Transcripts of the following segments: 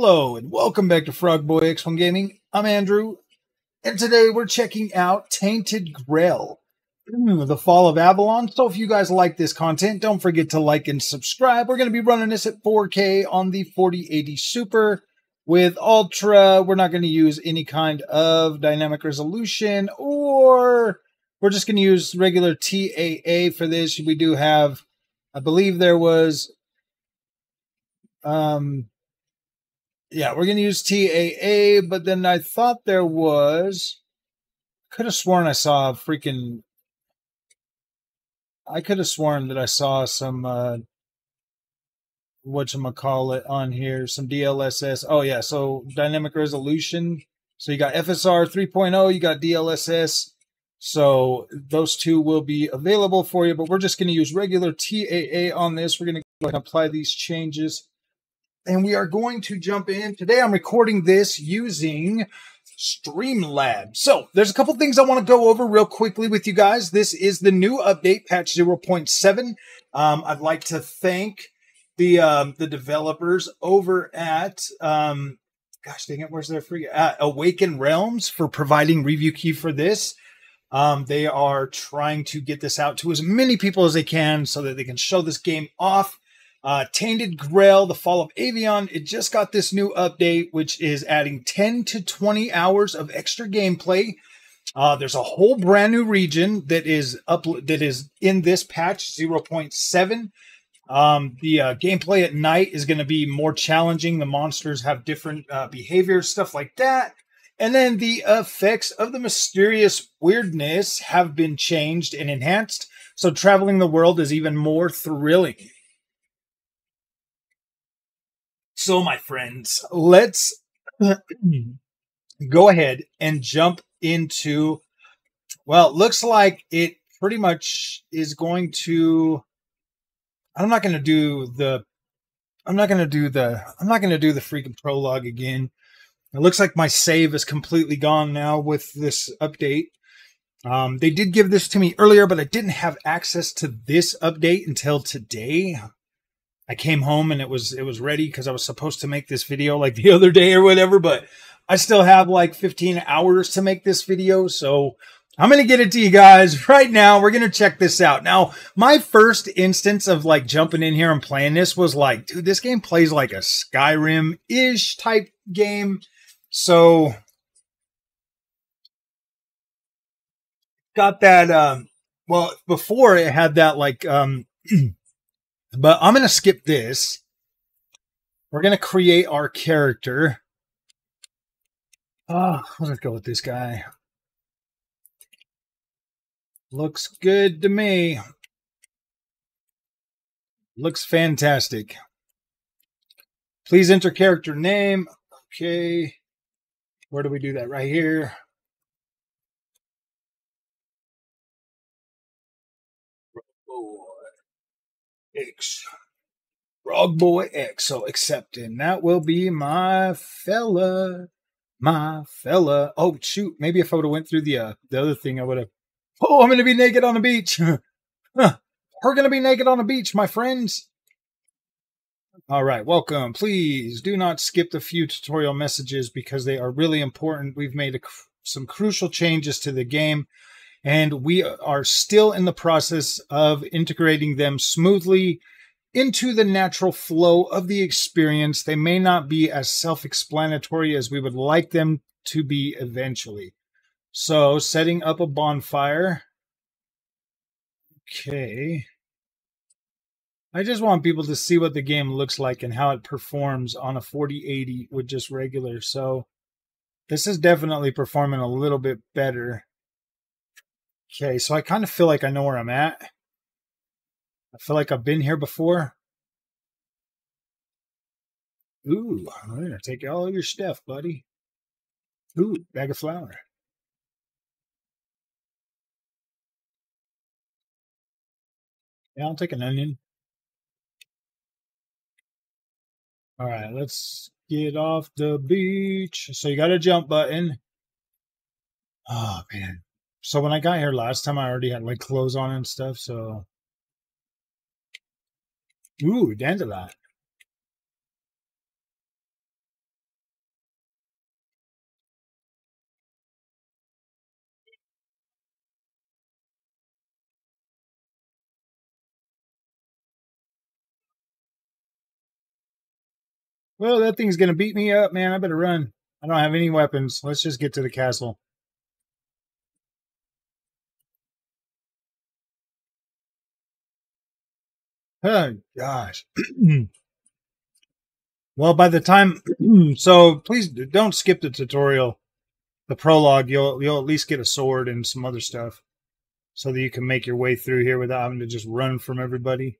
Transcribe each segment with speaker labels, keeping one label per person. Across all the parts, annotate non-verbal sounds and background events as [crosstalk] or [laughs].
Speaker 1: Hello and welcome back to Frog Boy X1 Gaming. I'm Andrew, and today we're checking out Tainted Grail, the Fall of Avalon. So if you guys like this content, don't forget to like and subscribe. We're going to be running this at 4K on the 4080 Super with Ultra. We're not going to use any kind of dynamic resolution, or we're just going to use regular TAA for this. We do have, I believe there was um yeah, we're gonna use TAA, but then I thought there was. Could have sworn I saw a freaking. I could have sworn that I saw some. uh what you call it on here? Some DLSS. Oh yeah, so dynamic resolution. So you got FSR 3.0, you got DLSS. So those two will be available for you, but we're just going to use regular TAA on this. We're going to apply these changes and we are going to jump in. Today I'm recording this using Streamlabs. So there's a couple things I want to go over real quickly with you guys. This is the new update, patch 0.7. Um, I'd like to thank the um, the developers over at um, gosh dang it, where's their free uh, Awaken Realms for providing review key for this. Um, they are trying to get this out to as many people as they can so that they can show this game off uh, Tainted Grail, The Fall of Avalon, it just got this new update, which is adding 10 to 20 hours of extra gameplay. Uh, there's a whole brand new region that is up that is in this patch 0.7. Um, the uh, gameplay at night is going to be more challenging. The monsters have different uh, behaviors, stuff like that. And then the effects of the mysterious weirdness have been changed and enhanced. So traveling the world is even more thrilling. So, my friends, let's [clears throat] go ahead and jump into. Well, looks like it pretty much is going to. I'm not going to do the. I'm not going to do the. I'm not going to do the freaking prologue again. It looks like my save is completely gone now with this update. Um, they did give this to me earlier, but I didn't have access to this update until today. I came home and it was it was ready because I was supposed to make this video like [laughs] the other day or whatever, but I still have like 15 hours to make this video, so I'm going to get it to you guys [laughs] right now. We're going to check this out. Now, my first instance of like jumping in here and playing this was like, dude, this game plays like a Skyrim-ish type game. So got that um well, before it had that like um [clears throat] But I'm going to skip this. We're going to create our character. Ah, Oh, let's go with this guy. Looks good to me. Looks fantastic. Please enter character name. Okay. Where do we do that? Right here. X. Frog Boy X. So accepting. That will be my fella. My fella. Oh shoot. Maybe if I would have went through the uh, the other thing, I would have. Oh, I'm gonna be naked on the beach. [laughs] We're gonna be naked on the beach, my friends. All right, welcome. Please do not skip the few tutorial messages because they are really important. We've made a, some crucial changes to the game and we are still in the process of integrating them smoothly into the natural flow of the experience. They may not be as self explanatory as we would like them to be eventually. So, setting up a bonfire. Okay. I just want people to see what the game looks like and how it performs on a 4080 with just regular. So, this is definitely performing a little bit better Okay, so I kind of feel like I know where I'm at. I feel like I've been here before. Ooh, I'm gonna take all your stuff, buddy. Ooh, bag of flour. Yeah, I'll take an onion. All right, let's get off the beach. So you got a jump button. Oh man, so when I got here last time, I already had like clothes on and stuff. So, ooh, dandelion. Well, that thing's going to beat me up, man. I better run. I don't have any weapons. Let's just get to the castle. Oh gosh. [clears throat] Mm. well, by the time, [clears throat] so please don't skip the tutorial, the prologue. You'll you'll at least get a sword and some other stuff, so that you can make your way through here without having to just run from everybody.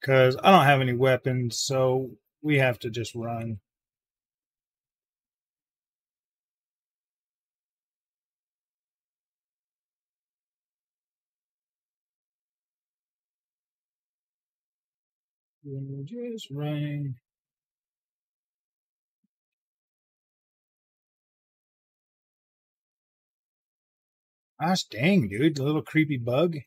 Speaker 1: Because I don't have any weapons, so we have to just run. Just running. Gosh dang, dude, the little creepy bug.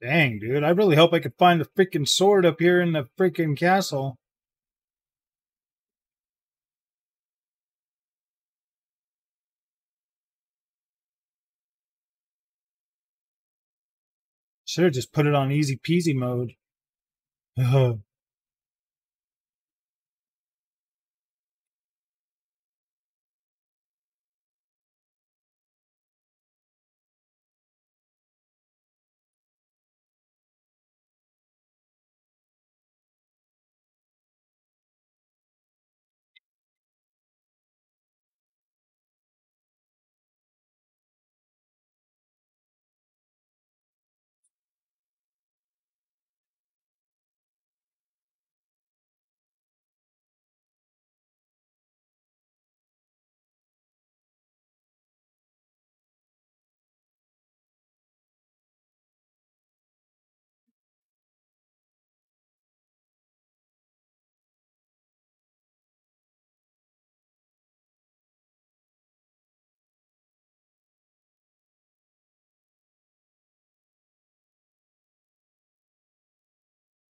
Speaker 1: Dang, dude, I really hope I could find the freaking sword up here in the freaking castle. Should have just put it on easy peasy mode. [sighs]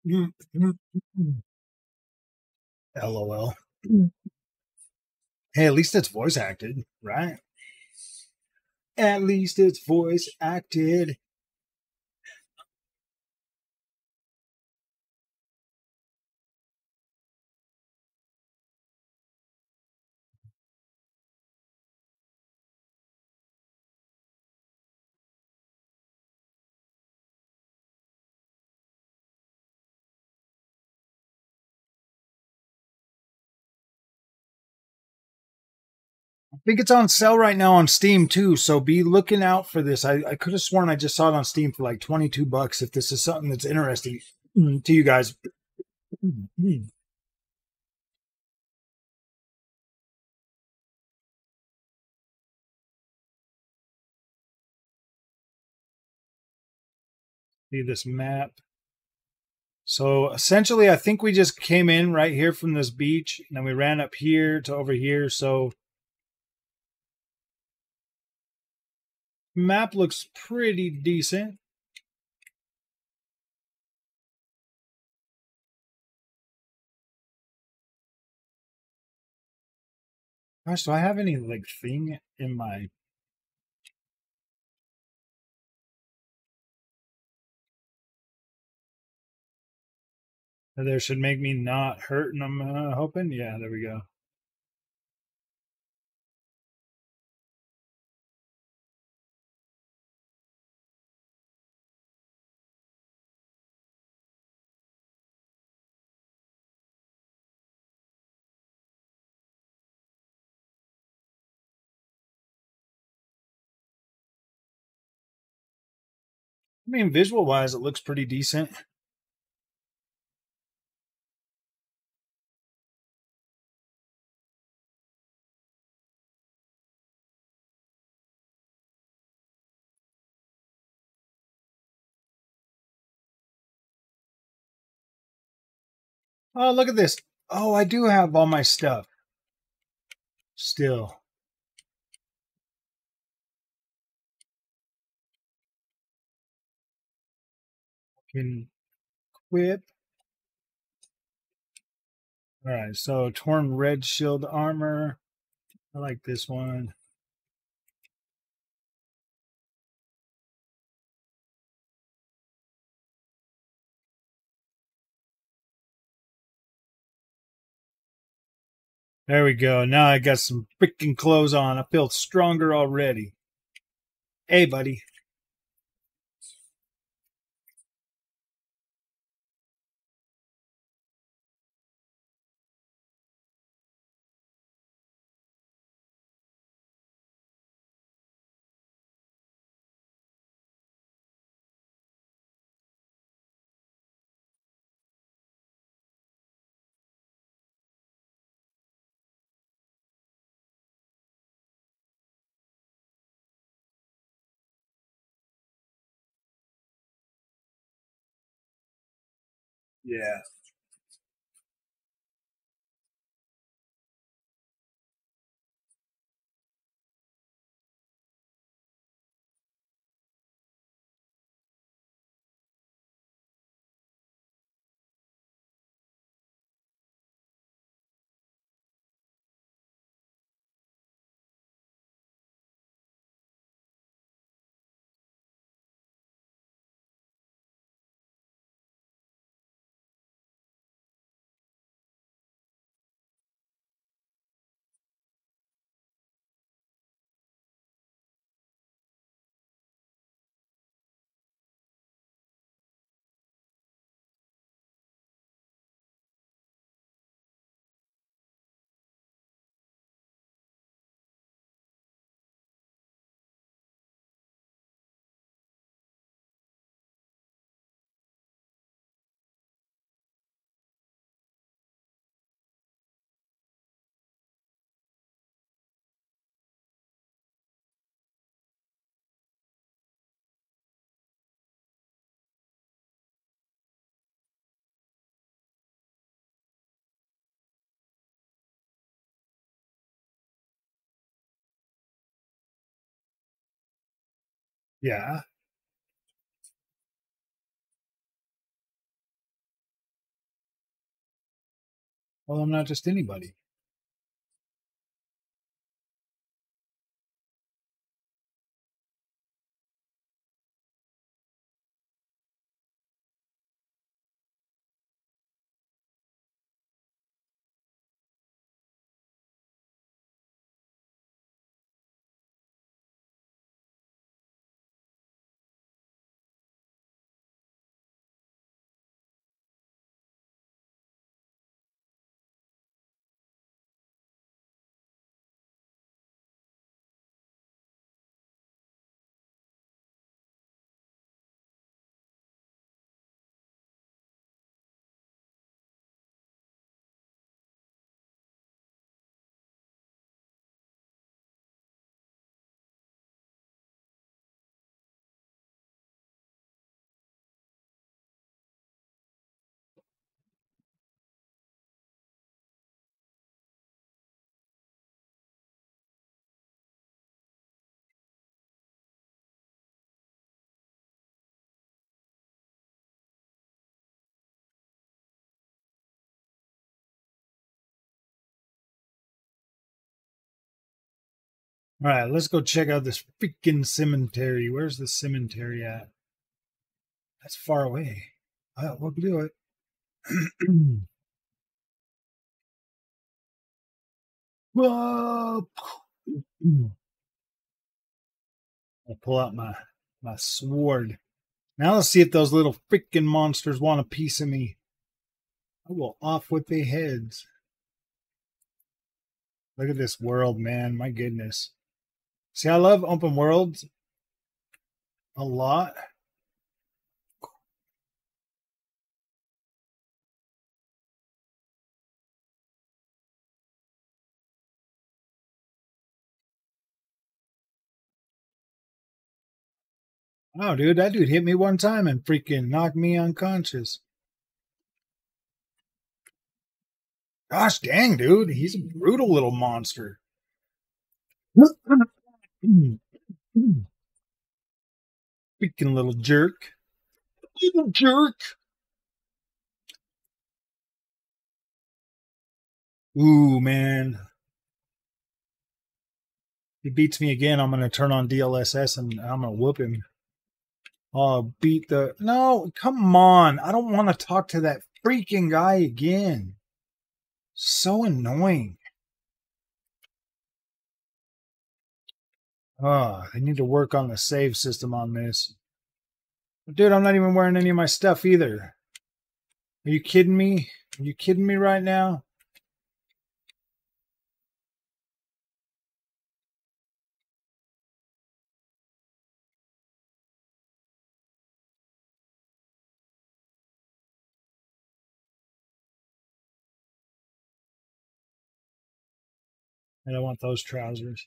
Speaker 1: Mm, mm, mm. LOL. Hey, at least it's voice acted, right? At least it's voice acted. Think it's on sale right now on Steam too, so be looking out for this. I, I could have sworn I just saw it on Steam for like 22 bucks if this is something that's interesting mm. to you guys. Mm-hmm. See this map. So essentially, I think we just came in right here from this beach, and then we ran up here to over here. So map looks pretty decent. Gosh, do I have any like thing in my there should make me not hurt and I'm uh, hoping? Yeah, there we go. Mean, visual wise, it looks pretty decent. Oh, look at this. Oh, I do have all my stuff. Still. can equip. All right, so torn red shield armor. I like this one. There we go. Now I got some freaking clothes on. I feel stronger already. Hey, buddy. Yeah. Yeah. Well, I'm not just anybody. All right, let's go check out this freaking cemetery. Where's the cemetery at? That's far away. Uh, we'll do it. [clears throat] I'll pull out my my sword. Now let's see if those little freaking monsters want a piece of me. I will off with their heads. Look at this world, man. My goodness. See, I love open worlds a lot. Oh, dude, that dude hit me one time and freaking knocked me unconscious. Gosh dang, dude, he's a brutal little monster. [laughs] Mm, mm. Freaking little jerk. Little jerk. Ooh, man. He beats me again. I'm going to turn on DLSS and I'm going to whoop him. Oh, beat the. No, come on. I don't want to talk to that freaking guy again. So annoying. Oh, I need to work on the save system on this. Dude, I'm not even wearing any of my stuff either. Are you kidding me? Are you kidding me right now? I don't want those trousers.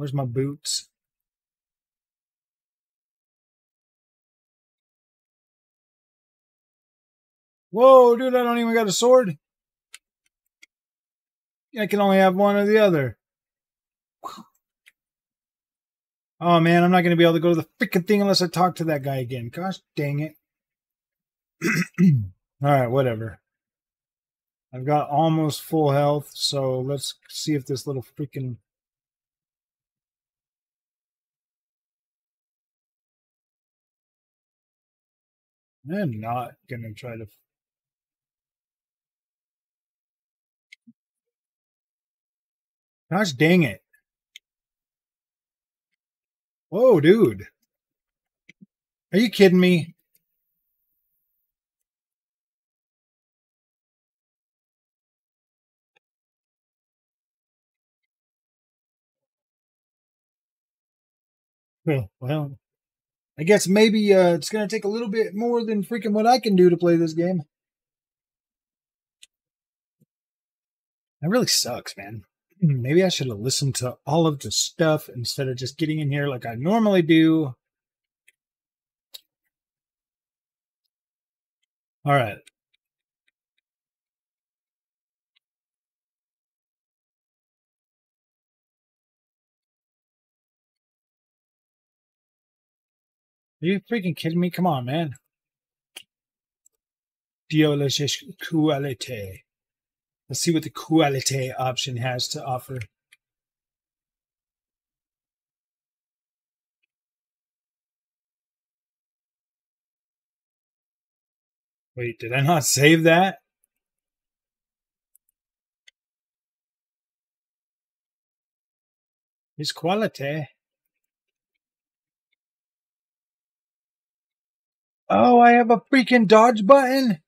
Speaker 1: Where's my boots? Whoa, dude, I don't even got a sword. I can only have one or the other. Oh man, I'm not going to be able to go to the freaking thing unless I talk to that guy again. Gosh dang it. [clears throat] All right, whatever. I've got almost full health, so let's see if this little freaking I'm not gonna try to Gosh dang it. Whoa, dude. Are you kidding me? Well, well, I guess maybe uh, it's going to take a little bit more than freaking what I can do to play this game. That really sucks, man. [clears throat] Maybe I should have listened to all of the stuff instead of just getting in here like I normally do. All right. Are you freaking kidding me? Come on, man. DLSS quality. Let's see what the quality option has to offer. Wait, did I not save that? It's quality. Oh, I have a freaking dodge button?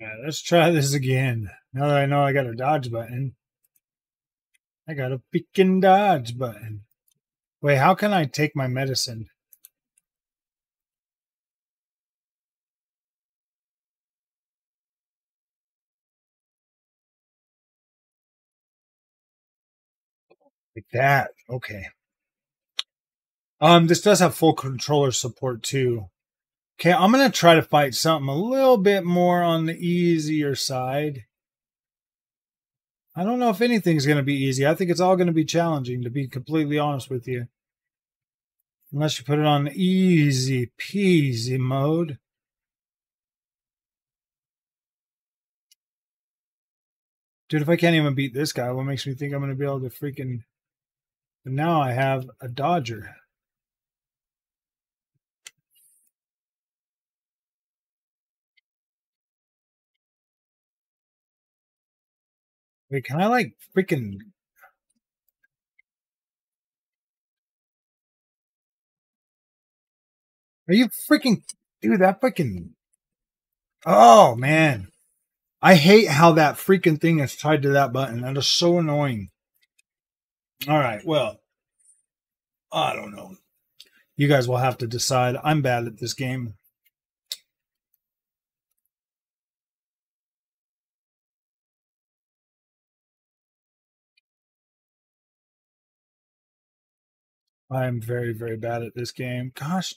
Speaker 1: Let's try this again. Now that I know I got a dodge button. I got a freaking dodge button. Wait, how can I take my medicine? Like that. Okay. Um, this does have full controller support too. Okay, I'm gonna try to fight something a little bit more on the easier side. I don't know if anything's gonna be easy. I think it's all gonna be challenging, to be completely honest with you. Unless you put it on easy peasy mode. Dude, if I can't even beat this guy, what makes me think I'm going to be able to freaking... But now I have a Dodger. Wait, can I like freaking... Are you freaking... Dude, that freaking... Oh, man. I hate how that freaking thing is tied to that button. That is so annoying. All right, well, I don't know. You guys will have to decide. I'm bad at this game. I'm very, very bad at this game. Gosh.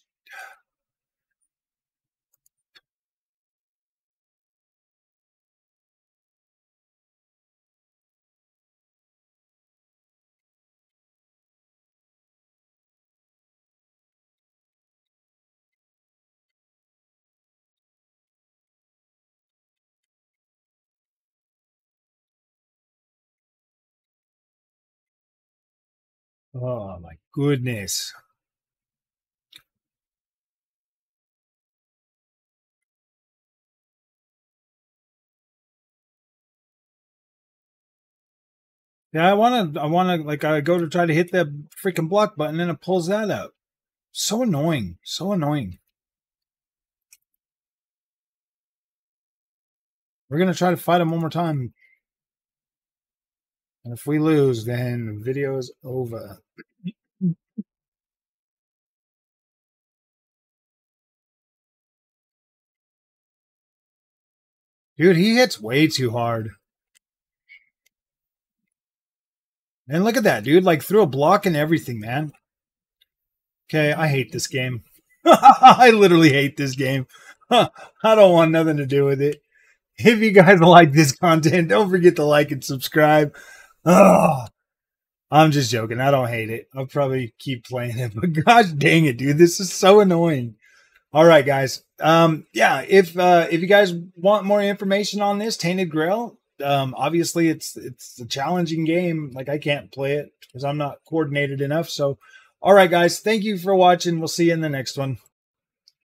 Speaker 1: Oh my goodness. Yeah, I want to. I want to like. I go to try to hit that freaking block button, and it pulls that out. So annoying. So annoying. We're gonna try to fight him one more time, and if we lose, then the video is over. Dude, he hits way too hard. And look at that, dude. Like threw a block and everything, man. Okay, I hate this game. [laughs] I literally hate this game. I don't want nothing to do with it. If you guys [laughs] like this content, don't forget to like and subscribe. Oh, I'm just joking. I don't hate it. I'll probably keep playing it, [laughs] but gosh dang it, dude. This is so annoying. All right, guys. Um, yeah, if uh if you guys want more information on this, Tainted Grail, um, obviously it's it's a challenging game. Like I can't play it because I'm not coordinated enough. So, all right, guys, thank you for watching. We'll see you in the next one.